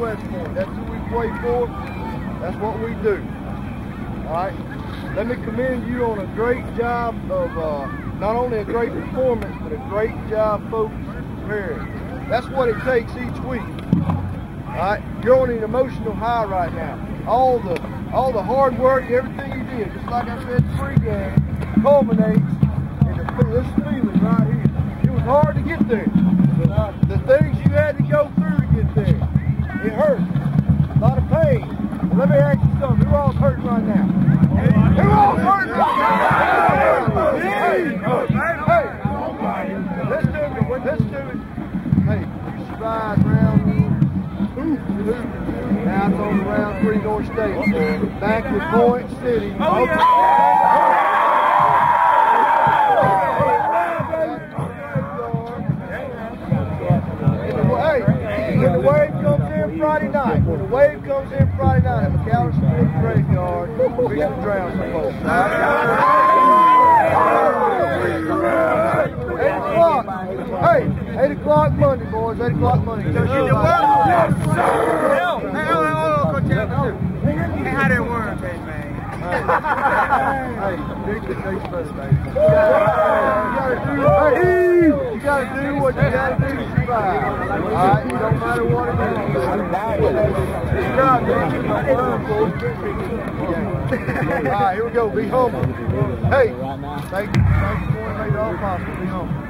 West Point. That's who we play for. That's what we do. All right. Let me commend you on a great job of uh, not only a great performance, but a great job focused and preparing. That's what it takes each week. All right. You're on an emotional high right now. All the all the hard work, everything you did, just like I said pregame, culminates in the, this feeling right here. It was hard to get there. But, uh, the things you had to go through to get there, it hurt. A lot of pain. But let me ask you something. Who all's hurting right now? Who all's hurting right now? Hey, hey, let's do it. Let's do it. Hey, survived round two. Now it's on round three North State. Back to Point City. Oh, yeah. when the wave comes in Friday night, when the wave comes in Friday night at McAllister Graveyard, we're going to drown some folks. O'clock Monday, boys. Eight o'clock Monday. Yes, sir. Hey, hold on, hold on, Coach. Hey, how that work, man? hey, big the case better, baby. You gotta do, hey, you gotta do what you gotta do to survive. All right, don't matter what it is. Good job, man. All right, here we go. Be humble. Hey, thank you. Thank you for making it all possible. Be humble.